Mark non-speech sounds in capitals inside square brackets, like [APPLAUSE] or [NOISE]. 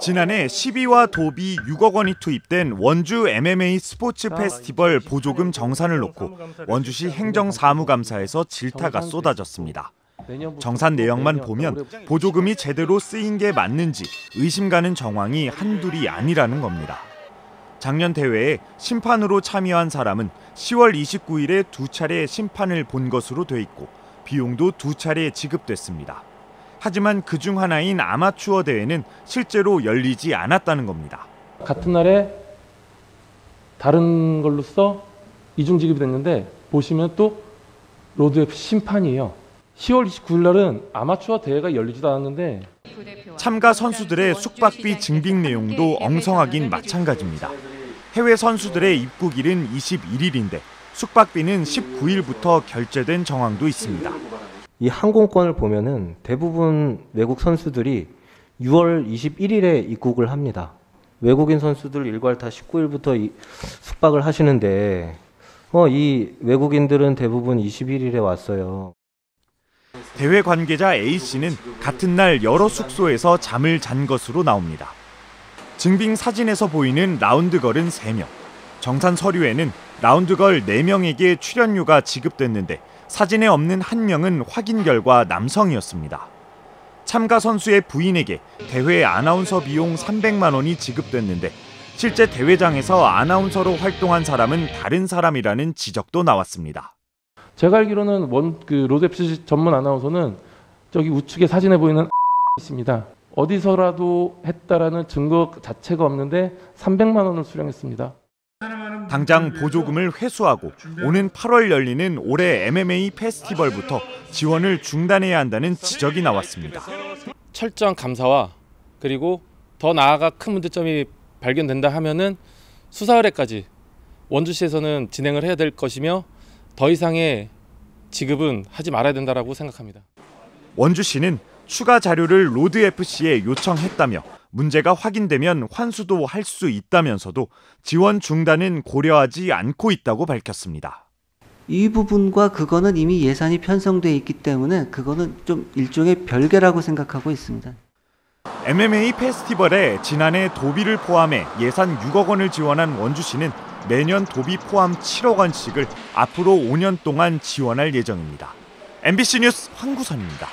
지난해 12와 도비 6억 원이 투입된 원주 MMA 스포츠 페스티벌 보조금 정산을 놓고 원주시 행정사무감사에서 질타가 쏟아졌습니다. 정산 내역만 보면 보조금이 제대로 쓰인 게 맞는지 의심 가는 정황이 한둘이 아니라는 겁니다. 작년 대회에 심판으로 참여한 사람은 10월 29일에 두 차례 심판을 본 것으로 돼 있고 비용도 두 차례 지급됐습니다. 하지만 그 중 하나인 아마추어 대회는 실제로 열리지 않았다는 겁니다. 같은 날에 다른 걸로써 이중 지급이 됐는데 보시면 또 로드FC 심판이에요. 10월 29일 날은 아마추어 대회가 열리지도 않았는데 참가 선수들의 숙박비 증빙 내용도 엉성하긴 마찬가지입니다. 해외 선수들의 입국일은 21일인데 숙박비는 19일부터 결제된 정황도 있습니다. 이 항공권을 보면은 대부분 외국 선수들이 6월 21일에 입국을 합니다. 외국인 선수들 일괄 다 19일부터 숙박을 하시는데 어, 이 외국인들은 대부분 21일에 왔어요. 대회 관계자 A 씨는 같은 날 여러 숙소에서 잠을 잔 것으로 나옵니다. 증빙 사진에서 보이는 라운드 걸은 3명. 정산 서류에는 라운드 걸 4명에게 출연료가 지급됐는데 사진에 없는 한 명은 확인 결과 남성이었습니다. 참가 선수의 부인에게 대회 아나운서 비용 300만 원이 지급됐는데 실제 대회장에서 아나운서로 활동한 사람은 다른 사람이라는 지적도 나왔습니다. 제가 알기로는 원그 로드FC 전문 아나운서는 저기 우측에 사진에 보이는 [LAUGHS] 있습니다. 어디서라도 했다라는 증거 자체가 없는데 300만 원을 수령했습니다. 당장 보조금을 회수하고 오는 8월 열리는 올해 MMA 페스티벌부터 지원을 중단해야 한다는 지적이 나왔습니다. 철저한 감사와 그리고 더 나아가 큰 문제점이 발견된다 하면은 수사 의뢰까지 원주시에서는 진행을 해야 될 것이며 더 이상의 지급은 하지 말아야 된다라고 생각합니다. 원주시는 추가 자료를 로드 FC에 요청했다며 문제가 확인되면 환수도 할 수 있다면서도 지원 중단은 고려하지 않고 있다고 밝혔습니다. 이 부분과 그거는 이미 예산이 편성돼 있기 때문에 그거는 좀 일종의 별개라고 생각하고 있습니다. MMA 페스티벌에 지난해 도비를 포함해 예산 6억 원을 지원한 원주시는 매년 도비 포함 7억 원씩을 앞으로 5년 동안 지원할 예정입니다. MBC 뉴스 황구선입니다.